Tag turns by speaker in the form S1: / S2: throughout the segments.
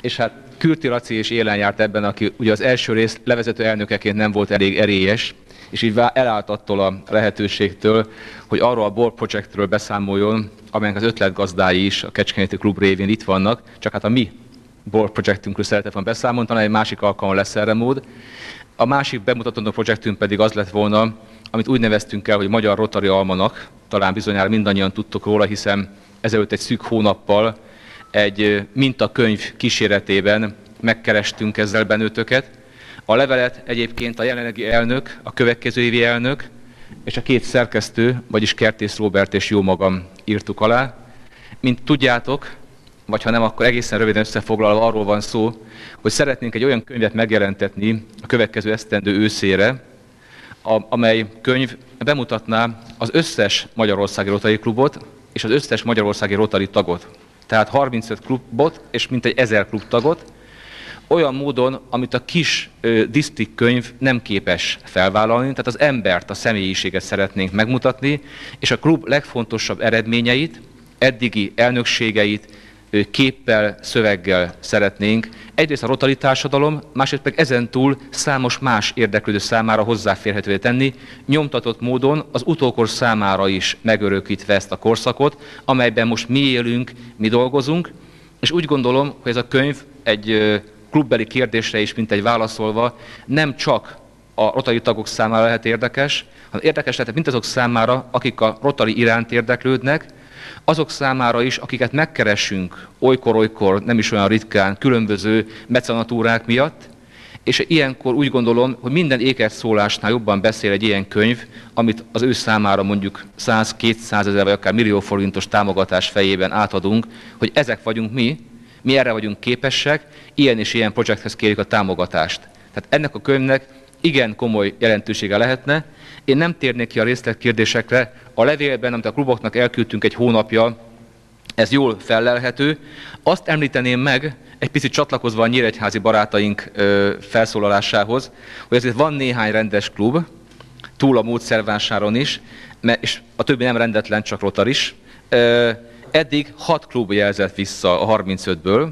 S1: és hát Kürti Laci és élen járt ebben, aki ugye az első rész levezető elnökeként nem volt elég erélyes, és így elállt attól a lehetőségtől, hogy arról a Board Projectről beszámoljon, amelynek az ötletgazdái is a Kecskeméti Klub révén itt vannak, csak hát a mi Board Projectünkről szeretett volna beszámolni, talán egy másik alkalom lesz erre mód. A másik bemutatandó projektünk pedig az lett volna, amit úgy neveztünk el, hogy Magyar Rotary Almanak, talán bizonyára mindannyian tudtok róla, hiszen ezelőtt egy szűk hónappal egy mintakönyv kíséretében megkerestünk ezzel bennőtöket. A levelet egyébként a jelenlegi elnök, a következő évi elnök és a két szerkesztő, vagyis Kertész Robert és jó magam írtuk alá. Mint tudjátok, vagy ha nem, akkor egészen röviden összefoglalva arról van szó, hogy szeretnénk egy olyan könyvet megjelentetni a következő esztendő őszére, amely könyv bemutatná az összes Magyarországi Rotary Klubot és az összes Magyarországi Rotary tagot. Tehát 35 klubot és mintegy 1000 klubtagot, olyan módon, amit a kis disztik könyv nem képes felvállalni, tehát az embert, a személyiséget szeretnénk megmutatni, és a klub legfontosabb eredményeit, eddigi elnökségeit, képpel, szöveggel szeretnénk. Egyrészt a rotari társadalom, másrészt meg ezen túl számos más érdeklődő számára hozzáférhetővé tenni, nyomtatott módon az utókor számára is megörökítve ezt a korszakot, amelyben most mi élünk, mi dolgozunk, és úgy gondolom, hogy ez a könyv egy klubbeli kérdésre is, mint egy válaszolva, nem csak a rotari tagok számára lehet érdekes, hanem érdekes lehet mindazok számára, akik a rotari iránt érdeklődnek, azok számára is, akiket megkeresünk olykor-olykor, nem is olyan ritkán, különböző mecenatúrák miatt, és ilyenkor úgy gondolom, hogy minden éket szólásnál jobban beszél egy ilyen könyv, amit az ő számára mondjuk 100-200 ezer vagy akár millió forintos támogatás fejében átadunk, hogy ezek vagyunk mi, mi erre vagyunk képesek, ilyen és ilyen projekthez kérjük a támogatást. Tehát ennek a könyvnek igen komoly jelentősége lehetne. Én nem térnék ki a részletkérdésekre. A levélben, amit a kluboknak elküldtünk egy hónapja, ez jól fellelhető. Azt említeném meg, egy picit csatlakozva a nyíregyházi barátaink ö, felszólalásához, hogy azért van néhány rendes klub, túl a módszervásáron is, mert, és a többi nem rendetlen, csak rotaris. Ö, eddig hat klub jelzett vissza a 35-ből.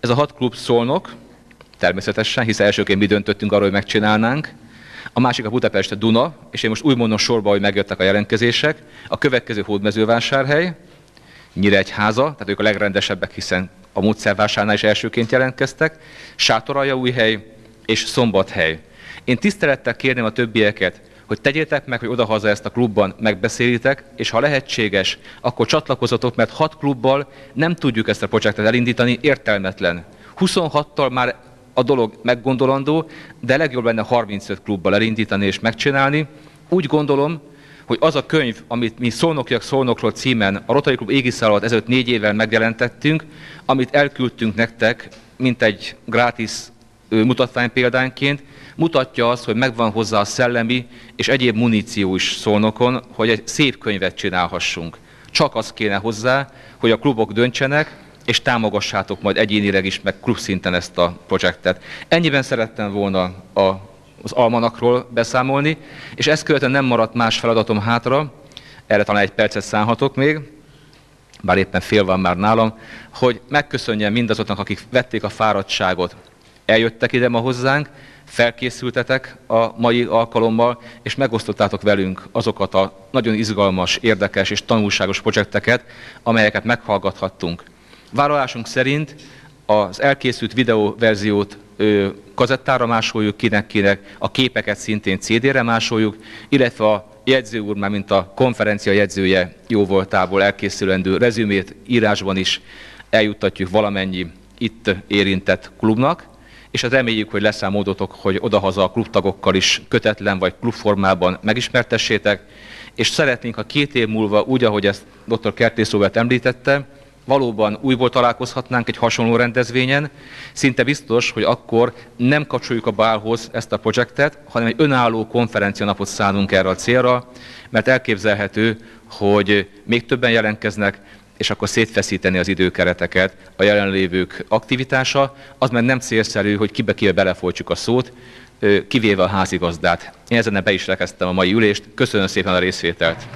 S1: Ez a hat klub szólnok, természetesen, hiszen elsőként mi döntöttünk arról, hogy megcsinálnánk. A másik a Budapest Duna, és én most úgy mondom sorba, hogy megjöttek a jelentkezések. A következő Hódmezővásárhely, Nyíregyháza, tehát ők a legrendesebbek, hiszen a módszervásárnál is elsőként jelentkeztek, hely és Szombathely. Én tisztelettel kérném a többieket, hogy tegyétek meg, hogy odahaza ezt a klubban megbeszélitek, és ha lehetséges, akkor csatlakozatok, mert hat klubbal nem tudjuk ezt a projektet elindítani, értelmetlen. 26-tal már a dolog meggondolandó, de legjobb lenne 35 klubbal elindítani és megcsinálni. Úgy gondolom, hogy az a könyv, amit mi Szolnokiak Szolnokról címen a Rotary Klub égisz alatt ezelőtt négy évvel megjelentettünk, amit elküldtünk nektek, mint egy gratis mutatvány példánként, mutatja azt, hogy megvan hozzá a szellemi és egyéb muníció is Szolnokon, hogy egy szép könyvet csinálhassunk. Csak az kéne hozzá, hogy a klubok döntsenek, és támogassátok majd egyénileg is, meg klubszinten ezt a projektet. Ennyiben szerettem volna a, az almanakról beszámolni, és ezt követően nem maradt más feladatom hátra, erre talán egy percet szállhatok még, bár éppen fél van már nálam, hogy megköszönjem mindazoknak, akik vették a fáradtságot, eljöttek ide ma hozzánk, felkészültetek a mai alkalommal, és megosztottátok velünk azokat a nagyon izgalmas, érdekes és tanulságos projekteket, amelyeket meghallgathattunk. Vállalásunk szerint az elkészült videóverziót kazettára másoljuk kinek-kinek, a képeket szintén CD-re másoljuk, illetve a jegyző úr, már mint a konferencia jegyzője jó voltából elkészülendő rezümét írásban is eljuttatjuk valamennyi itt érintett klubnak, és az reméljük, hogy lesz módotok, hogy odahaza a klubtagokkal is kötetlen vagy klubformában megismertessétek, és szeretnénk, ha két év múlva, úgy, ahogy ezt dr. Kertész Robert említette, valóban újból találkozhatnánk egy hasonló rendezvényen, szinte biztos, hogy akkor nem kapcsoljuk a bálhoz ezt a projektet, hanem egy önálló konferencianapot szánunk erre a célra, mert elképzelhető, hogy még többen jelentkeznek, és akkor szétfeszíteni az időkereteket a jelenlévők aktivitása, az meg nem célszerű, hogy kibe-kibe belefolytsuk a szót, kivéve a házigazdát. Én ezen be is rekeztem a mai ülést. Köszönöm szépen a részvételt.